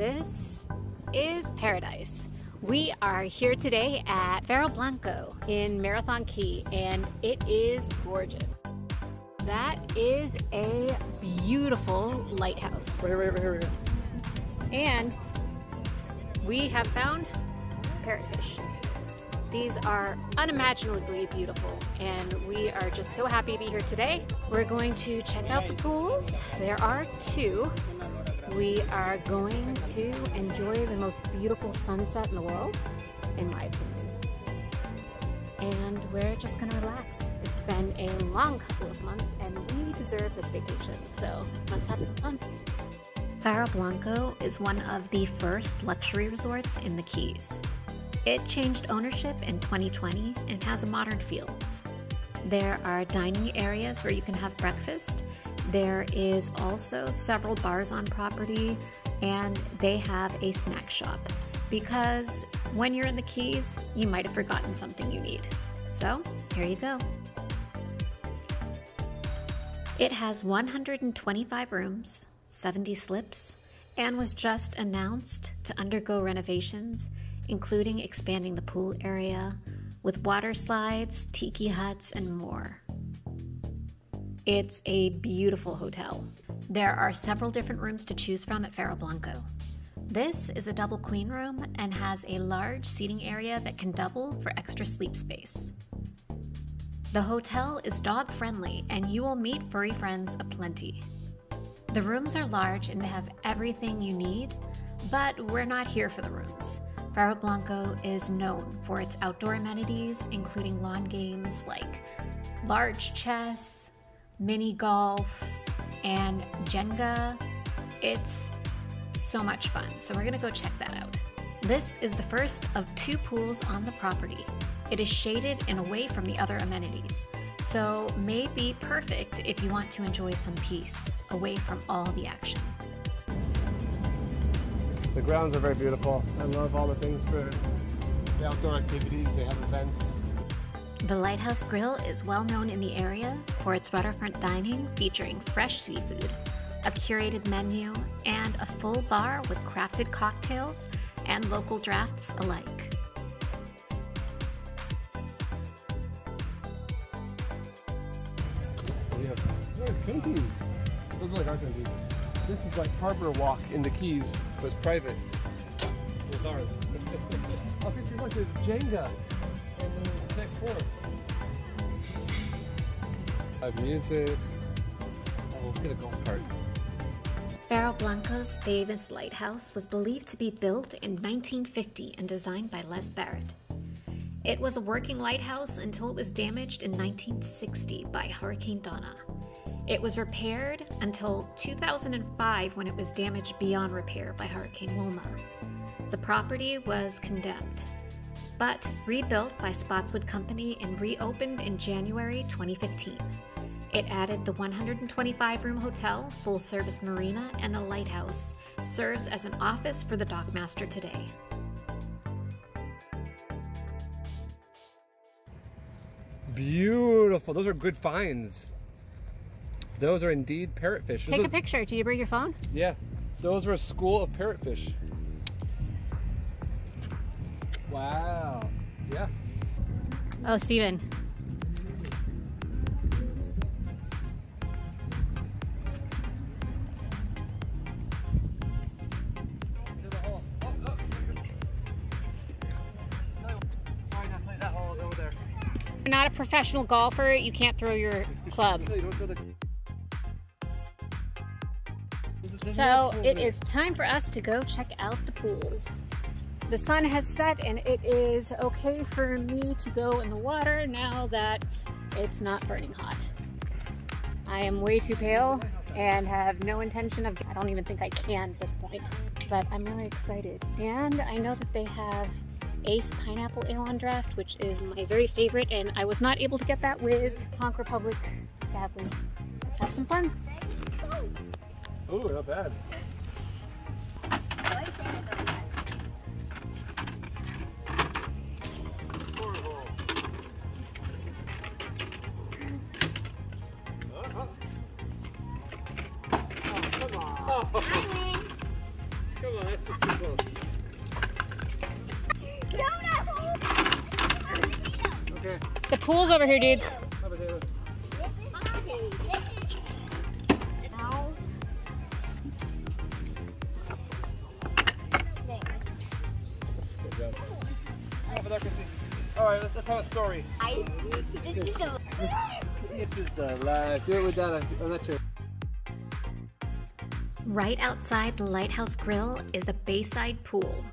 This is paradise. We are here today at Faro Blanco in Marathon Key and it is gorgeous. That is a beautiful lighthouse. Right, right, right, right. And we have found parrotfish. These are unimaginably beautiful and we are just so happy to be here today. We're going to check out the pools. There are two. We are going to enjoy the most beautiful sunset in the world, in my opinion. And we're just gonna relax. It's been a long couple of months and we deserve this vacation, so let's have some fun. Faro Blanco is one of the first luxury resorts in the Keys. It changed ownership in 2020 and has a modern feel. There are dining areas where you can have breakfast. There is also several bars on property, and they have a snack shop because when you're in the Keys, you might have forgotten something you need. So, here you go. It has 125 rooms, 70 slips, and was just announced to undergo renovations including expanding the pool area with water slides, tiki huts, and more. It's a beautiful hotel. There are several different rooms to choose from at Faro Blanco. This is a double queen room and has a large seating area that can double for extra sleep space. The hotel is dog friendly and you will meet furry friends aplenty. The rooms are large and they have everything you need, but we're not here for the rooms. Faro Blanco is known for its outdoor amenities, including lawn games like large chess, mini golf, and Jenga. It's so much fun, so we're gonna go check that out. This is the first of two pools on the property. It is shaded and away from the other amenities, so may be perfect if you want to enjoy some peace, away from all the action. The grounds are very beautiful. I love all the things for the outdoor activities. They have events. The Lighthouse Grill is well known in the area for its waterfront dining featuring fresh seafood, a curated menu, and a full bar with crafted cocktails and local drafts alike. We have cookies. Those are like our cookies. This is like Harbor Walk in the Keys, but it's private. It's ours. oh, this is like a Jenga. And the tech forest. Have music. Oh, let's get a golf cart. Faro Blanco's famous lighthouse was believed to be built in 1950 and designed by Les Barrett. It was a working lighthouse until it was damaged in 1960 by Hurricane Donna. It was repaired until 2005 when it was damaged beyond repair by Hurricane Wilma. The property was condemned, but rebuilt by Spottswood Company and reopened in January 2015. It added the 125 room hotel, full service marina, and the lighthouse serves as an office for the dockmaster today. Beautiful. Those are good finds. Those are indeed parrotfish. Take Those a are- picture. Do you bring your phone? Yeah, those are a school of parrotfish. Wow. Yeah. Oh, Steven. You're not a professional golfer. You can't throw your club. So it is time for us to go check out the pools. The sun has set and it is okay for me to go in the water now that it's not burning hot. I am way too pale and have no intention of, I don't even think I can at this point, but I'm really excited. And I know that they have Ace Pineapple Ale on draft, which is my very favorite, and I was not able to get that with Conch Republic, sadly. Let's have some fun. Ooh, not bad. Okay. The pool's over here, dudes. Over there. Good job. Come over there, Chrissy. All right, let's, let's have a story. I, this is the This is the live. Do it with that. I'm not sure. Right outside the Lighthouse Grill is a bayside pool.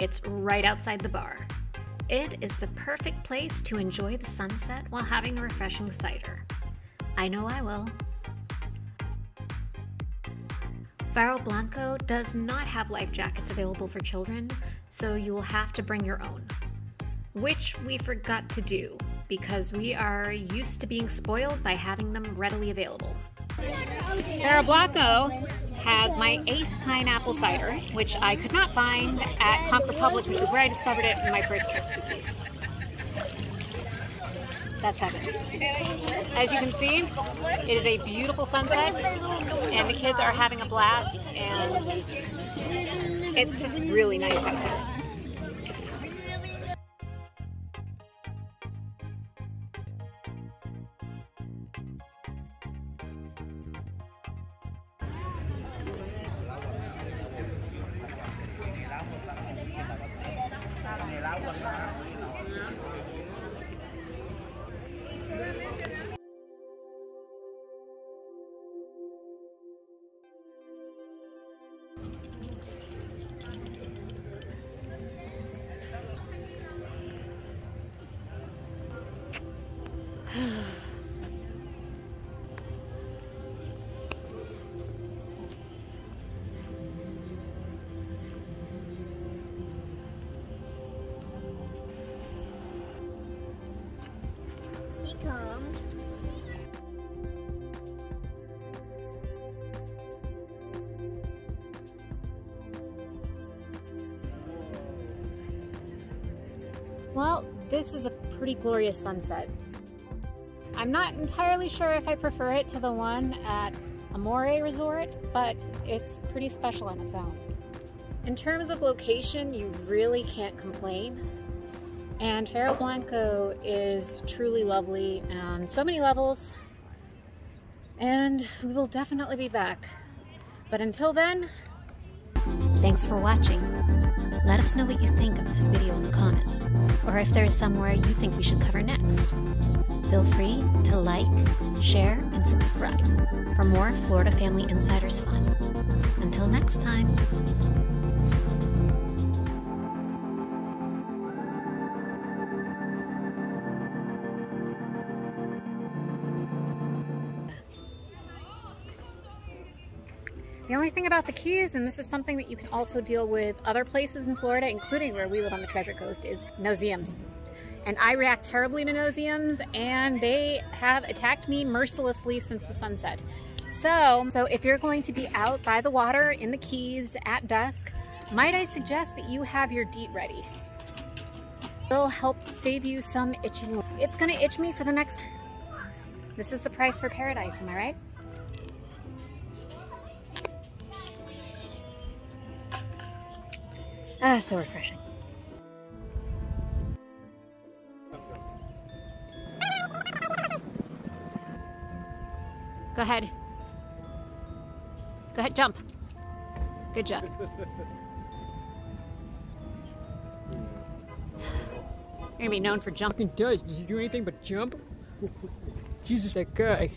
It's right outside the bar. It is the perfect place to enjoy the sunset while having a refreshing cider. I know I will. Faro Blanco does not have life jackets available for children, so you will have to bring your own. Which we forgot to do because we are used to being spoiled by having them readily available. Faro Blanco has my Ace Pineapple Cider, which I could not find at Conch Republic, which is where I discovered it in my first trip to the. That's heaven. As you can see, it is a beautiful sunset, and the kids are having a blast, and it's just really nice out comes. Well, this is a pretty glorious sunset. I'm not entirely sure if I prefer it to the one at Amore Resort, but it's pretty special on its own. In terms of location, you really can't complain. And Faro Blanco is truly lovely on so many levels. And we will definitely be back. But until then, Thanks for watching. Let us know what you think of this video in the comments, or if there is somewhere you think we should cover next. Feel free to like, share, and subscribe for more Florida Family Insiders fun. Until next time. The only thing about the Keys, and this is something that you can also deal with other places in Florida, including where we live on the Treasure Coast, is no-see-ums. And I react terribly to no-see-ums, and they have attacked me mercilessly since the sunset. So, so if you're going to be out by the water in the Keys at dusk, might I suggest that you have your DEET ready? It'll help save you some itching. It's gonna itch me for the next. This is the price for paradise, am I right? Ah, so refreshing. Go ahead. Go ahead, jump. Good job. You're gonna be known for jumping. does. Does he do anything but jump? Jesus, that guy.